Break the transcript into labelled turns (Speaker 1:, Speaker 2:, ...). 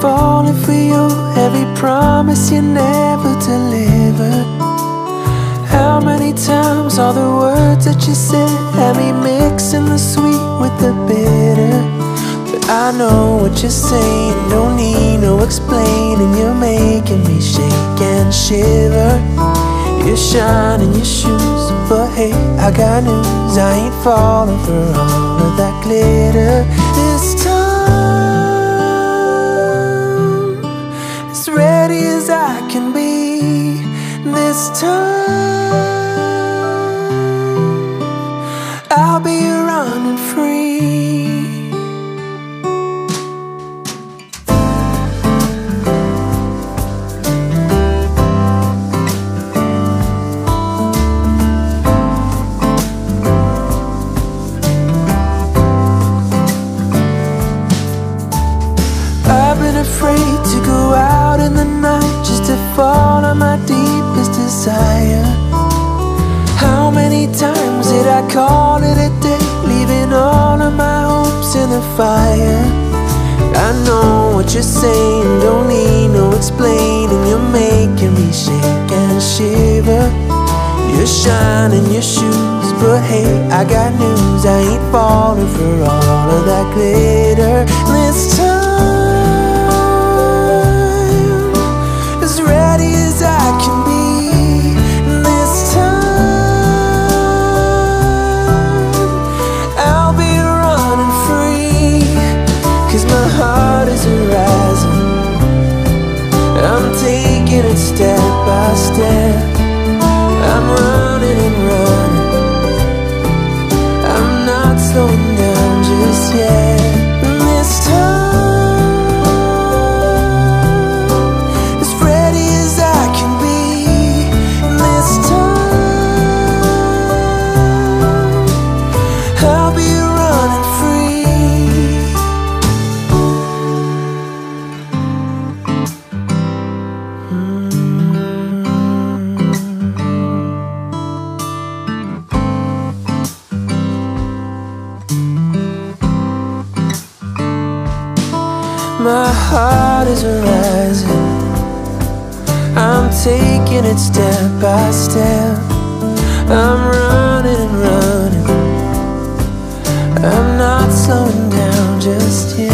Speaker 1: falling for you. Every promise you never delivered. How many times all the words that you said had me mixing the sweet with the bitter? But I know what you're saying, don't need no explaining. You're making me shake and shiver. You're shining your shoes, but hey, I got news. I ain't falling for all of that glitter I'll be running free. I've been afraid to go out in the night just to fall on my deepest call it a day, leaving all of my hopes in the fire? I know what you're saying, don't need no explaining. You're making me shake and shiver. You're shining your shoes, but hey, I got news. I ain't falling for all of that glitter I'm taking it step by step. My heart is rising. I'm taking it step by step. I'm running and running. I'm not slowing down just yet.